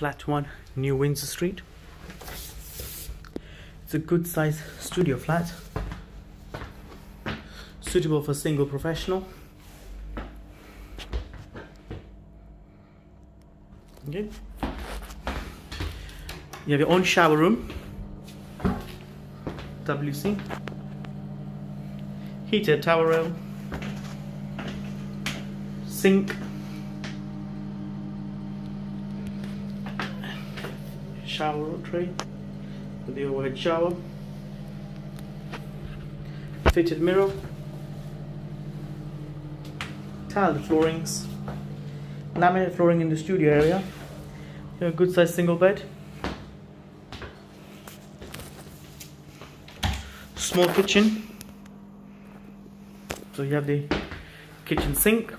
flat 1 New Windsor Street. It's a good size studio flat, suitable for single professional. Okay. You have your own shower room, WC, heated towel rail, sink, shower tray with the overhead shower, fitted mirror, tiled floorings, laminate flooring in the studio area, a good sized single bed, small kitchen, so you have the kitchen sink,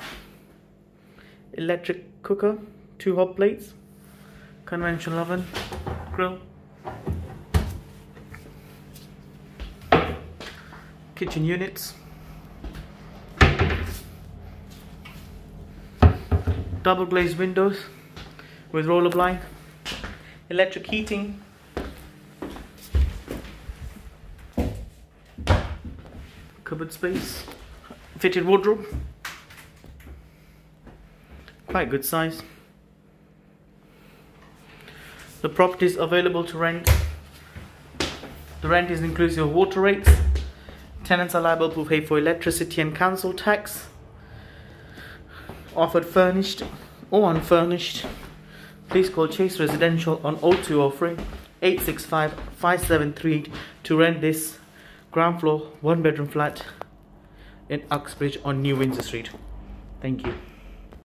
electric cooker, two hot plates, conventional oven, grill, kitchen units, double glazed windows with roller blind, electric heating, cupboard space, fitted wardrobe, quite good size. The property is available to rent. The rent is inclusive of water rates. Tenants are liable to pay for electricity and council tax. Offered furnished or unfurnished. Please call Chase Residential on 0203 865 5738 to rent this ground floor one bedroom flat in Uxbridge on New Windsor Street. Thank you.